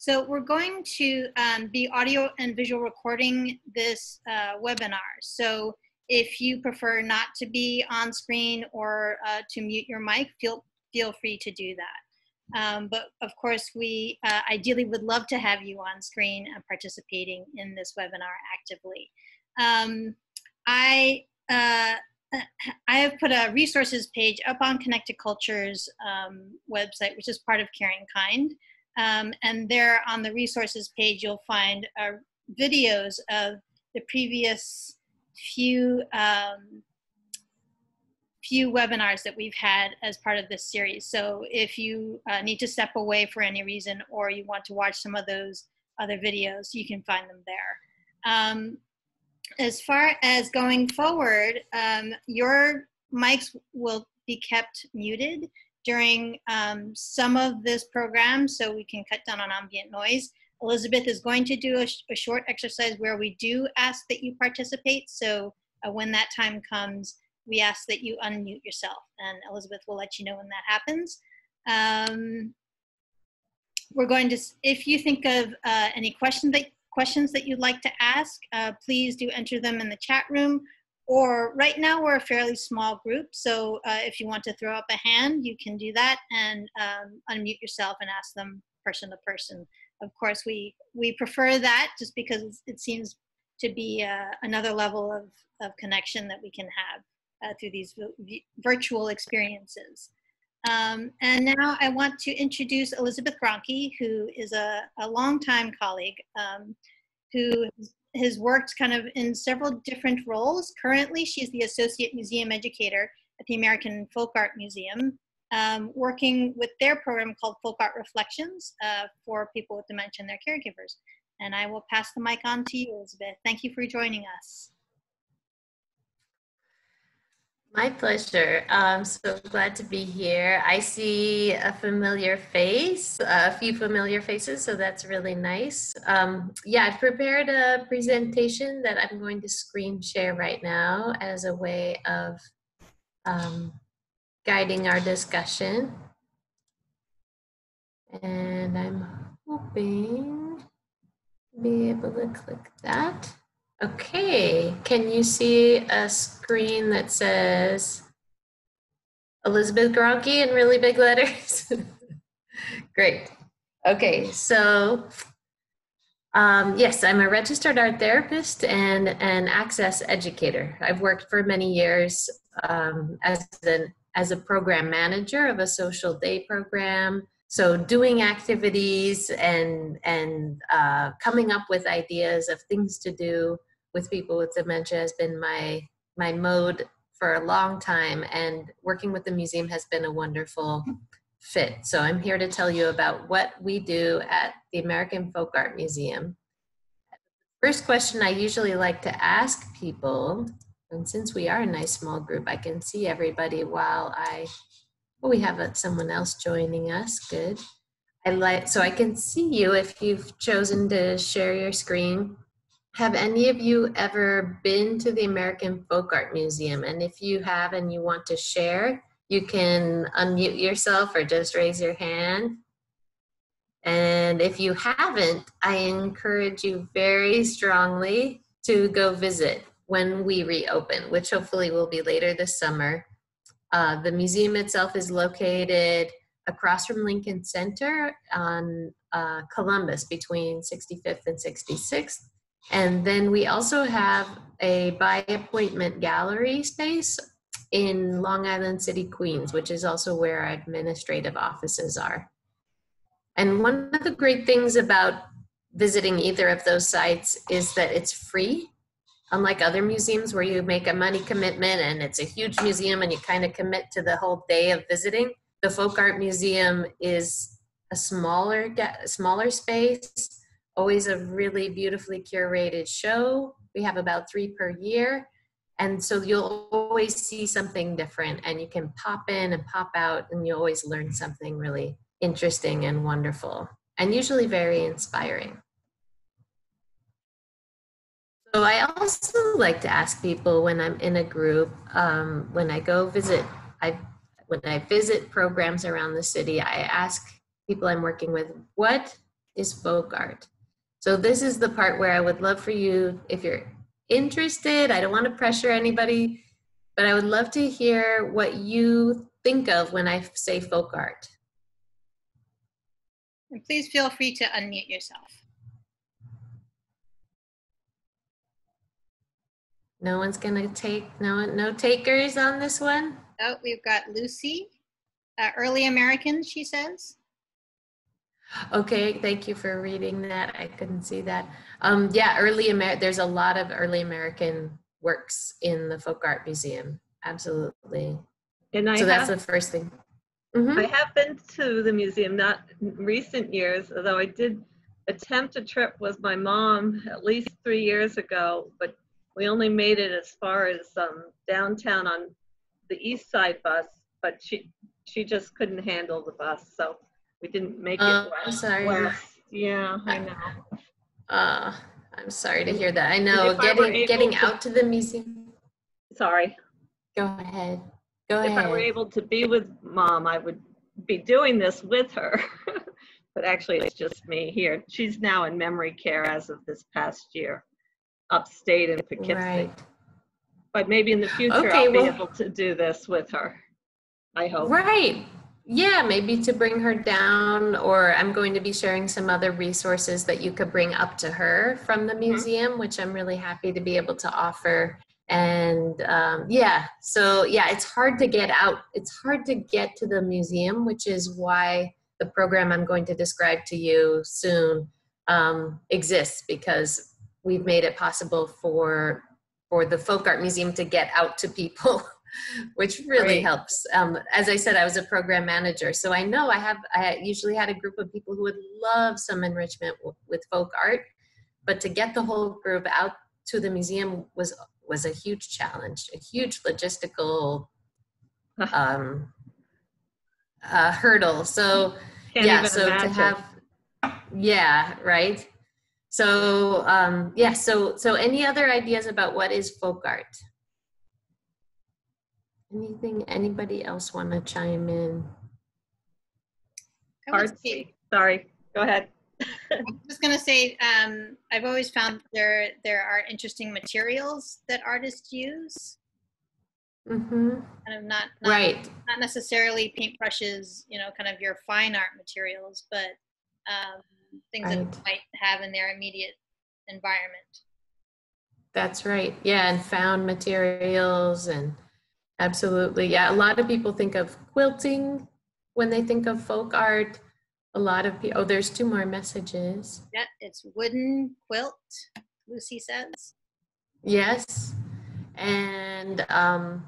So we're going to um, be audio and visual recording this uh, webinar. So if you prefer not to be on screen or uh, to mute your mic, feel, feel free to do that. Um, but of course, we uh, ideally would love to have you on screen and participating in this webinar actively. Um, I, uh, I have put a resources page up on Connect to Culture's um, website, which is part of CaringKind. Um, and there on the resources page, you'll find uh, videos of the previous few um, few webinars that we've had as part of this series. So if you uh, need to step away for any reason or you want to watch some of those other videos, you can find them there. Um, as far as going forward, um, your mics will be kept muted during um, some of this program so we can cut down on ambient noise. Elizabeth is going to do a, sh a short exercise where we do ask that you participate. So uh, when that time comes, we ask that you unmute yourself and Elizabeth will let you know when that happens. Um, we're going to, if you think of uh, any question that, questions that you'd like to ask, uh, please do enter them in the chat room or right now we're a fairly small group, so uh, if you want to throw up a hand, you can do that and um, unmute yourself and ask them person to person. Of course, we, we prefer that just because it seems to be uh, another level of, of connection that we can have uh, through these virtual experiences. Um, and now I want to introduce Elizabeth Gronke, who is a, a longtime colleague um, who has worked kind of in several different roles. Currently, she's the Associate Museum Educator at the American Folk Art Museum, um, working with their program called Folk Art Reflections uh, for people with dementia and their caregivers. And I will pass the mic on to you, Elizabeth. Thank you for joining us. My pleasure. I'm so glad to be here. I see a familiar face, a few familiar faces, so that's really nice. Um, yeah, I've prepared a presentation that I'm going to screen share right now as a way of um, guiding our discussion. And I'm hoping to be able to click that. Okay, can you see a screen that says Elizabeth Gronke in really big letters? Great. Okay, so um, yes, I'm a registered art therapist and an access educator. I've worked for many years um, as an as a program manager of a social day program. So doing activities and and uh, coming up with ideas of things to do with people with dementia has been my my mode for a long time and working with the museum has been a wonderful fit. So i'm here to tell you about what we do at the american folk art museum. First question i usually like to ask people and since we are a nice small group i can see everybody while i well, we have someone else joining us. Good. I like so i can see you if you've chosen to share your screen have any of you ever been to the American Folk Art Museum? And if you have and you want to share, you can unmute yourself or just raise your hand. And if you haven't, I encourage you very strongly to go visit when we reopen, which hopefully will be later this summer. Uh, the museum itself is located across from Lincoln Center on uh, Columbus between 65th and 66th. And then we also have a by appointment gallery space in Long Island City, Queens, which is also where our administrative offices are. And one of the great things about visiting either of those sites is that it's free. Unlike other museums where you make a money commitment and it's a huge museum and you kind of commit to the whole day of visiting, the Folk Art Museum is a smaller, smaller space always a really beautifully curated show. We have about three per year. And so you'll always see something different and you can pop in and pop out and you always learn something really interesting and wonderful and usually very inspiring. So I also like to ask people when I'm in a group, um, when I go visit, I when I visit programs around the city, I ask people I'm working with, what is folk art? So this is the part where I would love for you, if you're interested, I don't want to pressure anybody, but I would love to hear what you think of when I say folk art. And please feel free to unmute yourself. No one's gonna take, no, no takers on this one? Oh, we've got Lucy. Uh, early Americans, she says. Okay, thank you for reading that. I couldn't see that. Um, yeah, early Amer- there's a lot of early American works in the Folk Art Museum. Absolutely. And I so that's the first thing. Mhm. I have been to the museum, not in recent years, although I did attempt a trip with my mom at least three years ago, but we only made it as far as um, downtown on the east side bus, but she she just couldn't handle the bus, so we didn't make it Oh, I'm sorry. Yeah, I know. Uh, I'm sorry to hear that. I know if I getting getting to- out to the museum. Sorry. Go ahead. Go If ahead. I were able to be with mom, I would be doing this with her. but actually, it's just me here. She's now in memory care as of this past year, upstate in Poughkeepsie. right. But maybe in the future, Okay, I'll be able to do this with her. I hope. Right. Yeah, maybe to bring her down, or I'm going to be sharing some other resources that you could bring up to her from the museum, which I'm really happy to be able to offer. And um, yeah, so yeah, it's hard to get out. It's hard to get to the museum, which is why the program I'm going to describe to you soon um, exists because we've made it possible for for the folk art museum to get out to people which really Great. helps. Um, as I said, I was a program manager, so I know I have. I usually had a group of people who would love some enrichment w- with folk art, but to get the whole group out to the museum was was a huge challenge, a huge logistical um, uh, hurdle. So Can't yeah, so imagine. to have, yeah, right. So um, yeah, so so any other ideas about what is folk art? Anything anybody else want to chime in? I would Artsy. Sorry. Go ahead. I'm just gonna say, um, I've always found there there are interesting materials that artists use, Mm-hmm. kind of not, not Right. not necessarily paintbrushes, you know, kind of your fine art materials, but um, things that Right. you might have in their immediate environment. That's right. Yeah, and found materials and absolutely. Yeah, a lot of people think of quilting when they think of folk art. A lot of people. Oh, there's two more messages. Yeah, it's wooden quilt. Lucy says. Yes. And um,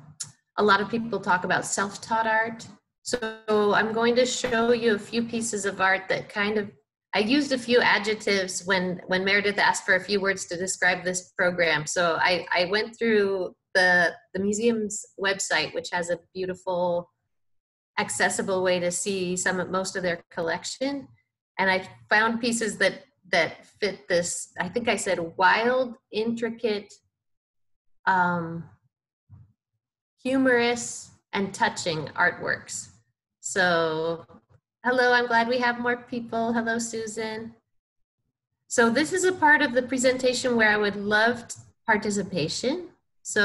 a lot of people talk about self taught art. So I'm going to show you a few pieces of art that kind of, I used a few adjectives when, when Meredith asked for a few words to describe this program. So I, I went through the, the museum's website, which has a beautiful, accessible way to see some of most of their collection. And I found pieces that that fit this i think i said wild intricate um, humorous and touching artworks. So hello i'm glad we have more people. Hello susan. So this is a part of the presentation where i would love participation so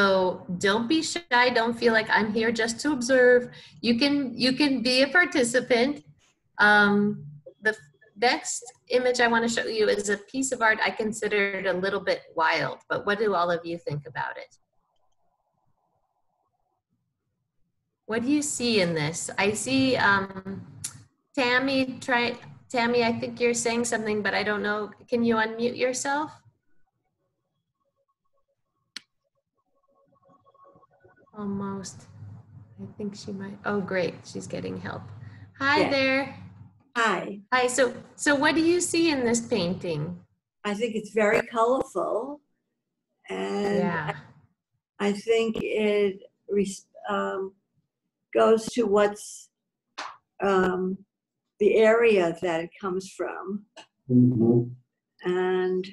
don't be shy don't feel like i'm here just to observe you can you can be a participant um, the next image I want to show you is a piece of art I considered a little bit wild, but what do all of you think about it? What do you see in this? I see um, Tammy, try, Tammy, I think you're saying something, but I don't know. Can you unmute yourself? Almost. I think she might. Oh, great. She's getting help. Hi Yeah. there. Hi, Hi. So, so what do you see in this painting? I think it's very colorful. And yeah. I think it um, goes to what's um, the area that it comes from. And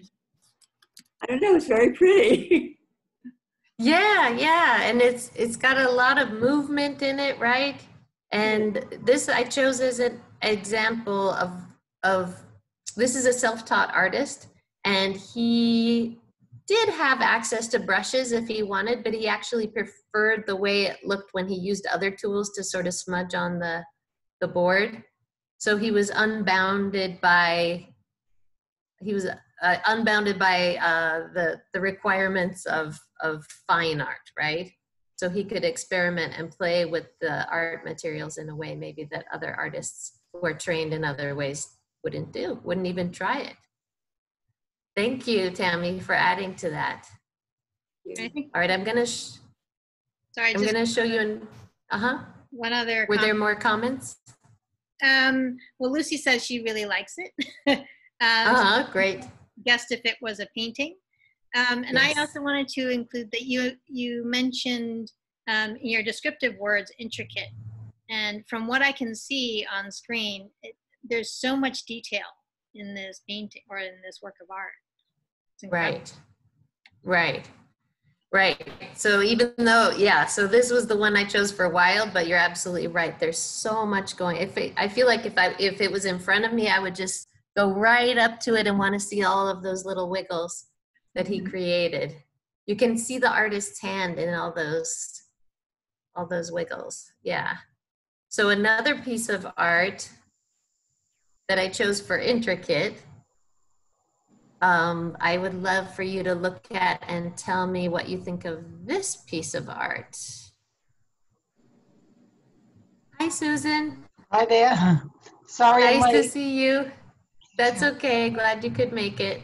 I don't know, it's very pretty. Yeah, yeah, and it's it's got a lot of movement in it, right? And this I chose as an example of of this is a self-taught artist, and he did have access to brushes if he wanted, but he actually preferred the way it looked when he used other tools to sort of smudge on the the board. So he was unbounded by he was uh, unbounded by uh, the the requirements of of fine art, right? So he could experiment and play with the art materials in a way maybe that other artists who are trained in other ways wouldn't do, wouldn't even try it. Thank you, Tammy, for adding to that. All right, I'm gonna sh- sorry, I'm gonna show you an uh huh. one other. Were there more comments? Um, well, Lucy says she really likes it. um, Uh huh. Great. guessed if it was a painting. Um, and I also wanted to include that you you mentioned um, in your descriptive words intricate, and from what I can see on screen, it, there's so much detail in this painting or in this work of art. It's. Right. Right. Right. So even though, yeah, so this was the one I chose for a wild, but you're absolutely right. There's so much going. If it, I feel like if I if it was in front of me, I would just go right up to it and want to see all of those little wiggles that he created. You can see the artist's hand in all those all those wiggles. Yeah. So another piece of art that I chose for intricate um, I would love for you to look at and tell me what you think of this piece of art. Hi, Susan. Hi there. Sorry Nice to see you. That's okay. Glad you could make it.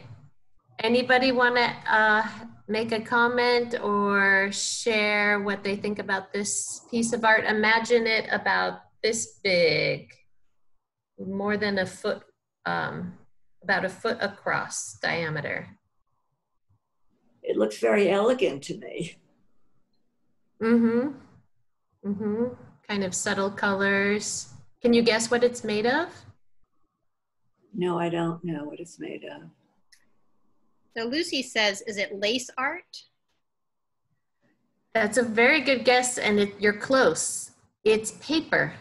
Anybody want to uh, make a comment or share what they think about this piece of art? Imagine it about this big, more than a foot, um, about a foot across diameter. It looks very elegant to me. Mm-hmm. Mm-hmm. Kind of subtle colors. Can you guess what it's made of? No, I don't know what it's made of. So Lucy says, is it lace art? That's a very good guess, and it, you're close. It's paper,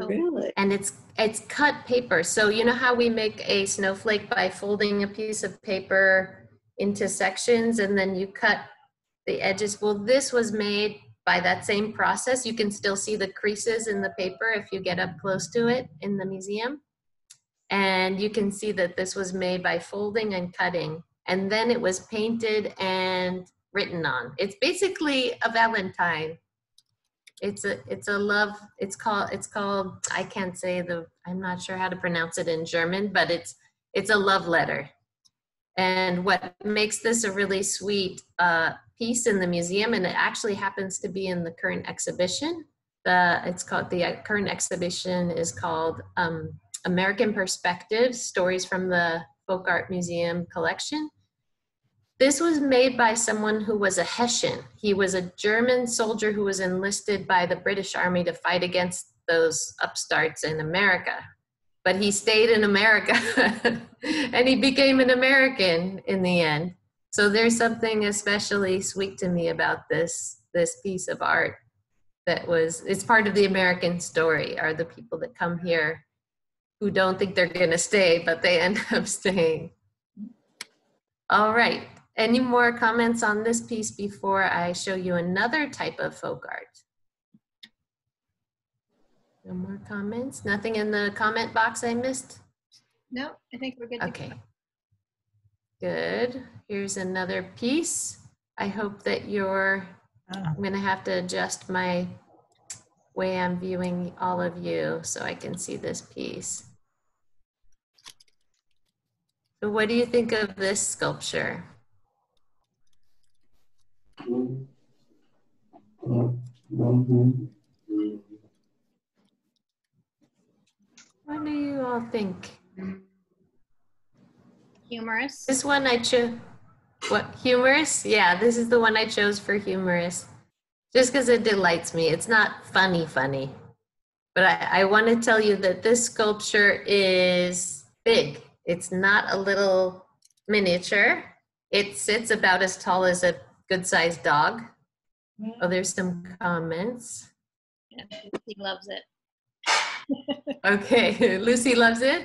Oh, Really? and it's it's cut paper. So you know how we make a snowflake by folding a piece of paper into sections, and then you cut the edges. Well, this was made by that same process. You can still see the creases in the paper if you get up close to it in the museum. And you can see that this was made by folding and cutting. And then it was painted and written on. It's basically a Valentine. It's a it's a love. It's called it's called I can't say the I'm not sure how to pronounce it in German, but it's it's a love letter. And what makes this a really sweet uh, piece in the museum, and it actually happens to be in the current exhibition. The it's called the uh, current exhibition is called um, American Perspectives: Stories from the Folk Art Museum collection. This was made by someone who was a Hessian. He was a German soldier who was enlisted by the British Army to fight against those upstarts in America. But he stayed in America and he became an American in the end. So there's something especially sweet to me about this this piece of art that was it's part of the American story are the people that come here who don't think they're going to stay but they end up staying. All right. Any more comments on this piece before I show you another type of folk art? No more comments? Nothing in the comment box I missed? No, I think we're good. to Okay. go. Good. Here's another piece. I hope that you're, Ah, I'm gonna have to adjust my way I'm viewing all of you so I can see this piece. So what do you think of this sculpture? What do you all think? Humorous. This one I chose, what, humorous? Yeah, this is the one I chose for humorous. Just because it delights me. It's not funny, funny. But I, I want to tell you that this sculpture is big. It's not a little miniature. It sits about as tall as a good sized dog. Oh, there's some comments. Yeah, Lucy loves it. Okay, Lucy loves it.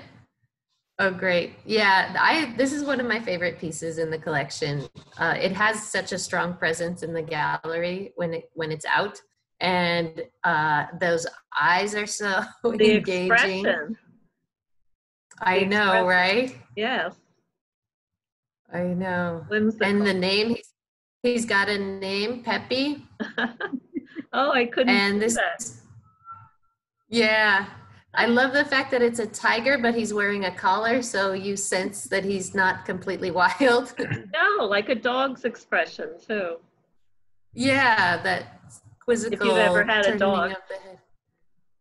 Oh, great. Yeah, I this is one of my favorite pieces in the collection. Uh, it has such a strong presence in the gallery when it when it's out, and uh, those eyes are so The engaging. expression, I the know, expression. right? yes, I know. whimsical. And the name he's, he's got a name, Peppy, oh, I couldn't and this. that. Yeah, I love the fact that it's a tiger, but he's wearing a collar, so you sense that he's not completely wild. No, like a dog's expression too. Yeah, that quizzical. ever had a dog.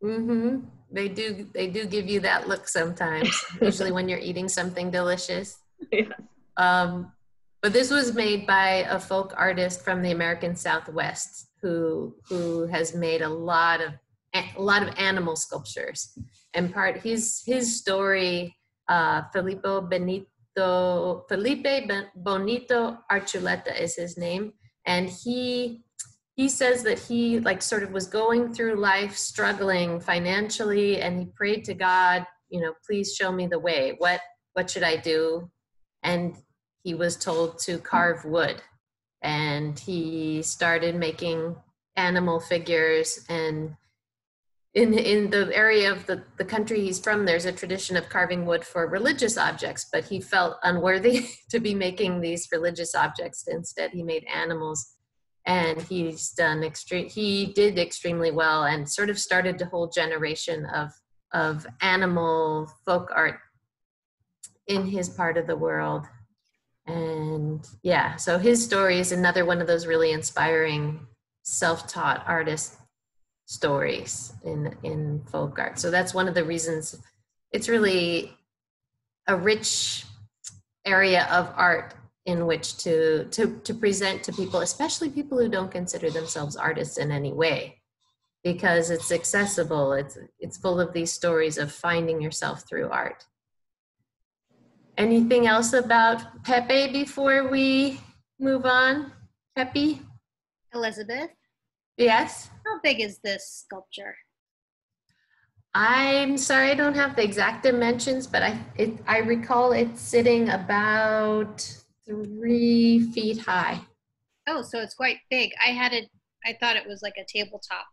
the. Mm-hmm. They do. They do give you that look sometimes. usually when you're eating something delicious. Yes. Um, but this was made by a folk artist from the American Southwest who who has made a lot of a lot of animal sculptures. And part his his story, uh, Filippo Benito Felipe Benito Archuleta is his name, and he he says that he like sort of was going through life struggling financially and he prayed to god you know please show me the way. What what should i do? And he was told to carve wood. And he started making animal figures. And in in the area of the, the country he's from there's a tradition of carving wood for religious objects. But he felt unworthy to be making these religious objects. Instead he made animals. And he's done extreme he did extremely well and sort of started a whole generation of of animal folk art in his part of the world and yeah so his story is another one of those really inspiring self-taught artist stories in in folk art. So that's one of the reasons it's really a rich area of art in which to to to present to people especially people who don't consider themselves artists in any way because it's accessible. It's it's full of these stories of finding yourself through art anything else about pepe before we move on pepe Elizabeth, yes how big is this sculpture? i'm sorry i don't have the exact dimensions but i it i recall it sitting about three feet high Oh, so it's quite big. I had it. I thought it was like a tabletop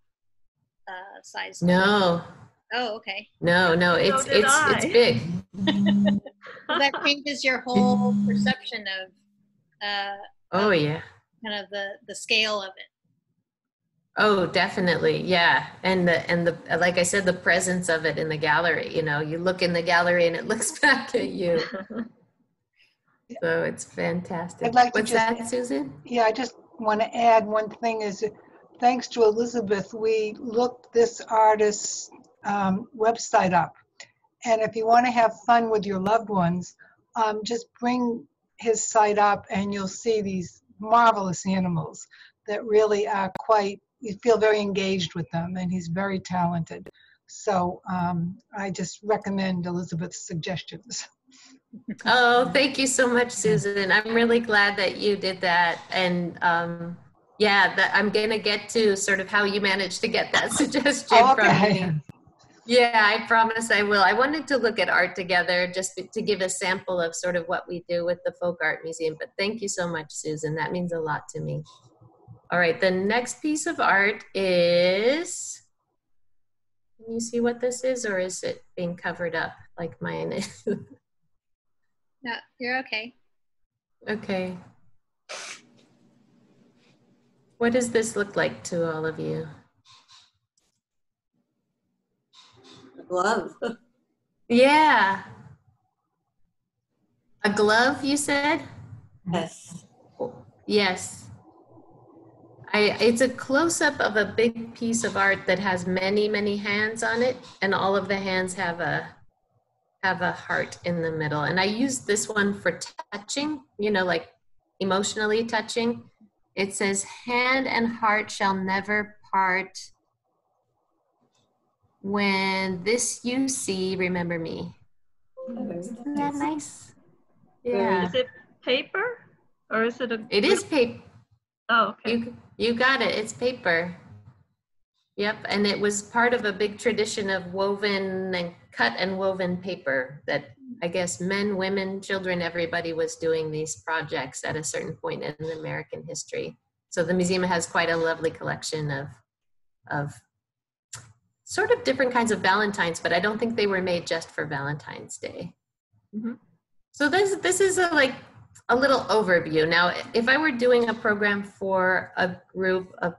uh, size. no Oh, okay. no no it's did it's it's big Well, that changes your whole perception of uh, oh yeah kind of the the scale of it. Oh, definitely. Yeah. And the and the like I said the presence of it in the gallery, you know, you look in the gallery and it looks back at you. So it's fantastic. I'd like to What's just- that, Susan? Yeah, I just want to add one thing is, thanks to Elizabeth, we looked this artist's um, website up. And if you want to have fun with your loved ones, um, just bring his site up and you'll see these marvelous animals that really are quite, you feel very engaged with them and he's very talented. So um, I just recommend Elizabeth's suggestions. Oh, thank you so much, Susan. I'm really glad that you did that. And um yeah, that I'm gonna get to sort of how you managed to get that suggestion from me. Yeah, I promise I will. I wanted to look at art together just to give a sample of sort of what we do with the Folk Art Museum. But thank you so much, Susan. That means a lot to me. All right, the next piece of art is. Can you see what this is, or is it being covered up like mine is? No, you're okay. okay. What does this look like to all of you? Glove. Yeah. A glove, you said? Yes. Yes. I, it's a close up of a big piece of art that has many, many hands on it, and all of the hands have a have a heart in the middle. And I use this one for touching, you know, like emotionally touching. It says, "Hand and heart shall never part. When this you see, remember me." Isn't that nice? Yeah, Is it paper or is it a? it is paper. Oh, okay. You you got it. It's paper. Yep, and it was part of a big tradition of woven and cut and woven paper that I guess men, women, children, everybody was doing these projects at a certain point in American history. So the museum has quite a lovely collection of of sort of different kinds of Valentines, but I don't think they were made just for Valentine's Day. Mhm. So this this is a like a little overview. Now, if I were doing a program for a group of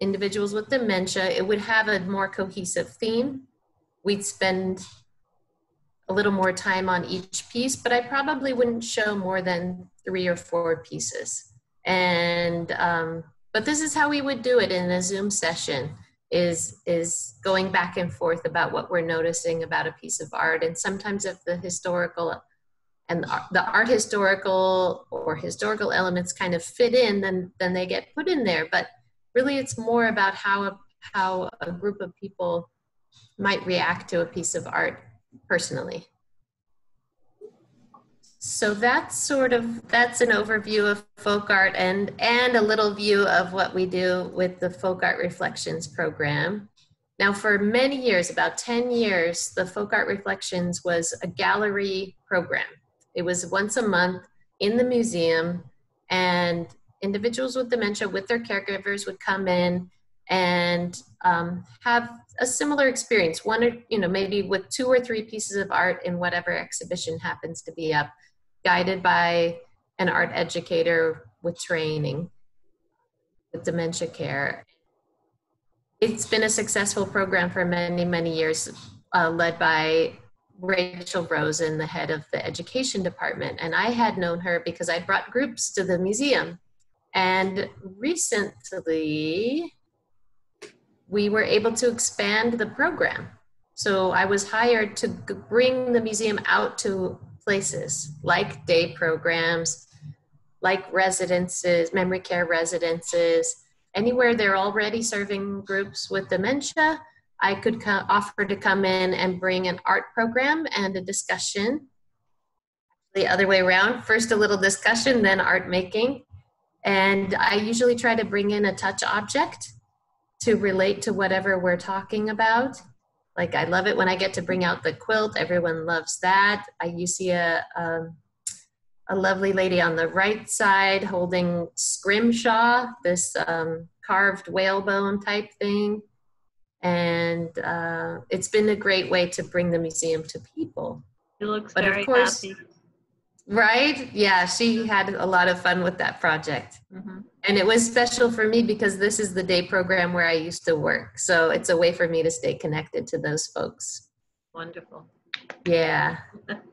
individuals with dementia, it would have a more cohesive theme. We'd spend a little more time on each piece, but I probably wouldn't show more than three or four pieces. And um, but this is how we would do it in a Zoom session is is going back and forth about what we're noticing about a piece of art. And sometimes if the historical and the art- historical or historical elements kind of fit in then then they get put in there. But really it's more about how a, how a group of people might react to a piece of art personally so that's sort of that's an overview of folk art and and a little view of what we do with the folk art reflections program. Now for many years about 10 years the folk art reflections was a gallery program. It was once a month in the museum and individuals with dementia with their caregivers would come in and um, have a similar experience. One or you know maybe with two or three pieces of art in whatever exhibition happens to be up guided by an art educator with training with dementia care. It's been a successful program for many, many years, uh, led by Rachel Rosen, the head of the education department. And I had known her because I brought groups to the museum. And recently, we were able to expand the program. So I was hired to bring the museum out to places like day programs, like residences, memory care residences, anywhere they're already serving groups with dementia. I could co- offer to come in and bring an art program and a discussion. The other way around, first a little discussion, then art making. And I usually try to bring in a touch object to relate to whatever we're talking about. Like I love it when I get to bring out the quilt. Everyone loves that. I you see a um, a lovely lady on the right side holding scrimshaw, this um, carved whalebone type thing, and uh, it's been a great way to bring the museum to people. He looks But of very course- happy. Right? Yeah, she had a lot of fun with that project. Mhm. And it was special for me because this is the day program where I used to work. So it's a way for me to stay connected to those folks. Wonderful. Yeah.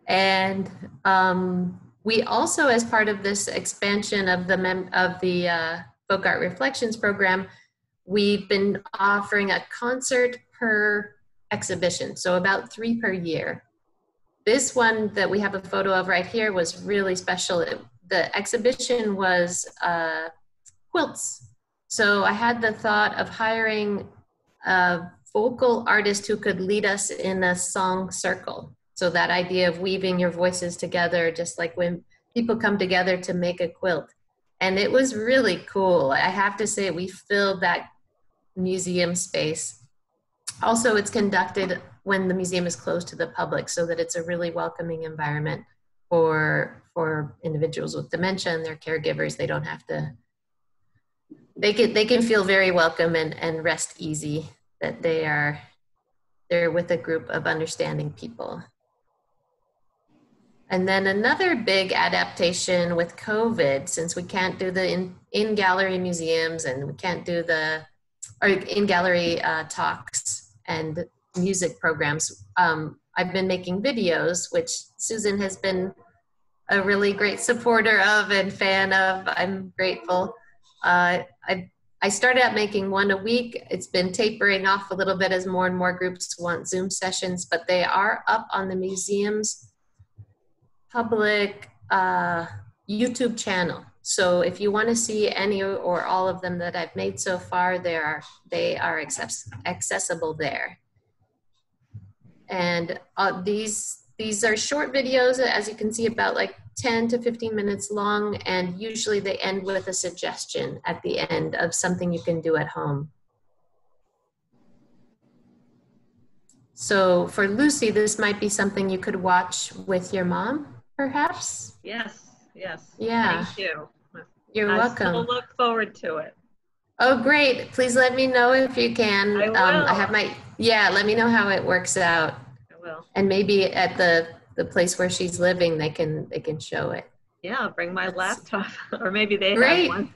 And um, we also, as part of this expansion of the mem- of the uh, Folk Art Reflections program, we've been offering a concert per exhibition, so about three per year. This one that we have a photo of right here was really special. It, the exhibition was uh, quilts. So I had the thought of hiring a vocal artist who could lead us in a song circle. So that idea of weaving your voices together, just like when people come together to make a quilt. And it was really cool. I have to say, we filled that museum space. Also, it's conducted when the museum is closed to the public so that it's a really welcoming environment for for individuals with dementia and their caregivers. They don't have to they can they can feel very welcome and, and rest easy that they are they're with a group of understanding people. And then another big adaptation with COVID, since we can't do the in, in gallery museums and we can't do the or in gallery uh, talks and music programs, um, I've been making videos, which Susan has been a really great supporter of and fan of. I'm grateful. Uh, I I started out making one a week. It's been tapering off a little bit as more and more groups want Zoom sessions, but they are up on the museum's public uh, YouTube channel. So if you want to see any or all of them that I've made so far, they are they are access, accessible there. And uh, these these are short videos, as you can see, about like 10 to 15 minutes long, and usually they end with a suggestion at the end of something you can do at home. So for Lucy, this might be something you could watch with your mom, perhaps? Yes, yes. Yeah. Thank you. You're I welcome. still look forward to it. Oh, great. Please let me know if you can. I Um, will. I have my, yeah, let me know how it works out. I will. And maybe at the, the place where she's living, they can, they can show it. Yeah, I'll bring my That's- laptop, or maybe they Great. have one.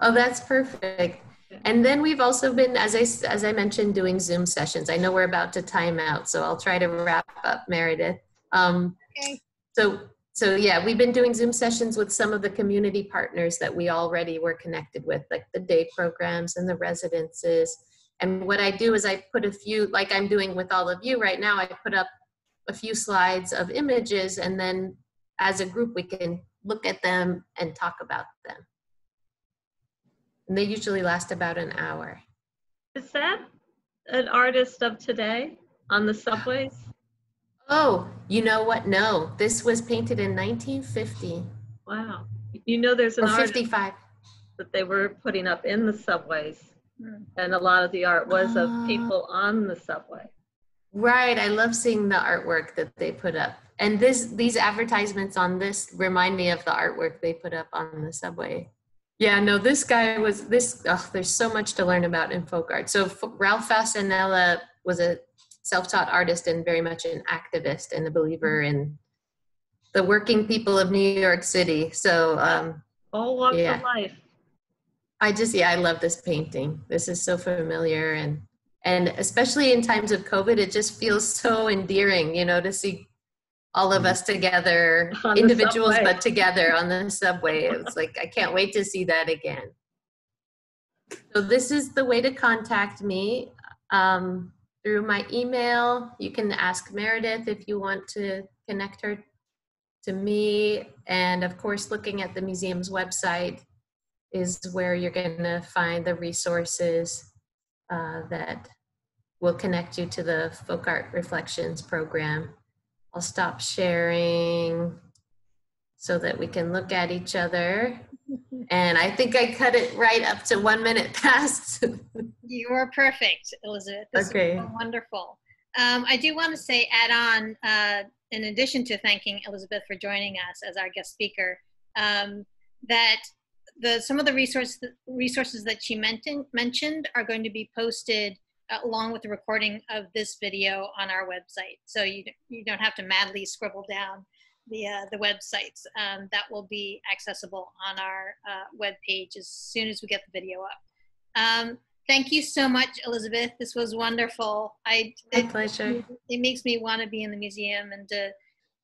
Oh, that's perfect. And then we've also been, as I as I mentioned, doing Zoom sessions. I know we're about to time out, so I'll try to wrap up, Meredith. Um, Okay. So, so yeah, we've been doing Zoom sessions with some of the community partners that we already were connected with, like the day programs and the residences. And what I do is I put a few, like I'm doing with all of you right now, I put up a few slides of images and then as a group, we can look at them and talk about them. And they usually last about an hour. Is that an artist of today on the subways? Oh, you know what? No, this was painted in 1950 Wow. You know, there's an or artist 55. that they were putting up in the subways. And a lot of the art was of Ah. people on the subway. Right, I love seeing the artwork that they put up. And this these advertisements on this remind me of the artwork they put up on the subway. Yeah, no, this guy was this oh, there's so much to learn about in folk art. So F- Ralph Fasanella was a self-taught artist and very much an activist and a believer in the working people of New York City. So um All walks Yeah. of life. I just yeah, I love this painting. This is so familiar and and especially in times of COVID, it just feels so endearing, you know, to see all of us together, On individuals but together on the subway. It's like I can't wait to see that again. So this is the way to contact me um, through my email. You can ask Meredith if you want to connect her to me, and of course, looking at the museum's website is where you're going to find the resources uh, that will connect you to the Folk Art Reflections program. I'll stop sharing so that we can look at each other. And I think I cut it right up to one minute past. You are perfect, Elizabeth. This Okay. is wonderful. Um, I do want to say, add on, uh, in addition to thanking Elizabeth for joining us as our guest speaker, um, that the some of the resources resources that she mentioned mentioned are going to be posted uh, along with the recording of this video on our website. So you you don't have to madly scribble down the uh, the websites. Um, that will be accessible on our uh, web page as soon as we get the video up. Um, thank you so much, Elizabeth. This was wonderful. I My it, pleasure. it makes me want to be in the museum and to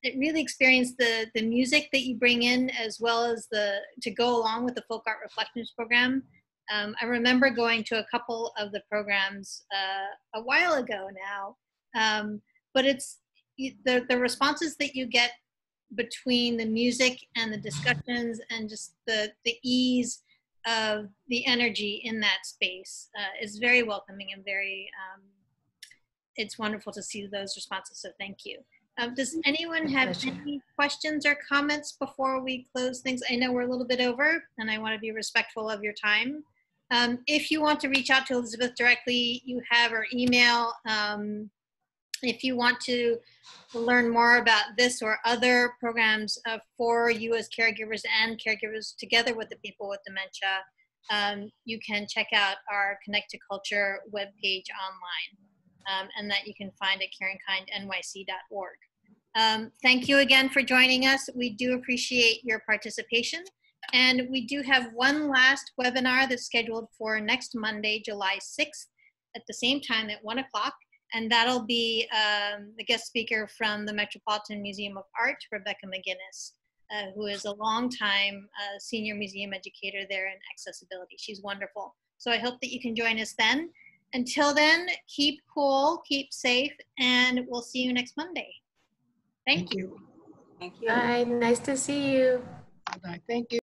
it really experience the the music that you bring in as well as the to go along with the folk art reflections program. Um, I remember going to a couple of the programs uh, a while ago now, um, but it's the the responses that you get between the music and the discussions and just the the ease of the energy in that space uh, is very welcoming and very um, it's wonderful to see those responses so thank you um, does anyone have any questions or comments before we close things? I know we're a little bit over and i want to be respectful of your time. Um, if you want to reach out to elizabeth directly you have her email. Um, if you want to learn more about this or other programs uh, for you as caregivers and caregivers together with the people with dementia, um, you can check out our Connect to Culture webpage online, um, and that you can find at caringkindnyc.org. Um, thank you again for joining us. We do appreciate your participation. And we do have one last webinar that's scheduled for next Monday, July 6th at the same time at 1 o'clock and that'll be um, the guest speaker from the Metropolitan Museum of Art, Rebecca McGinnis, uh, who is a longtime uh, senior museum educator there in accessibility. She's wonderful. So I hope that you can join us then. Until then, keep cool, keep safe, and we'll see you next Monday. Thank you. you. Thank you. Bye. Nice to see you. Bye. Thank you.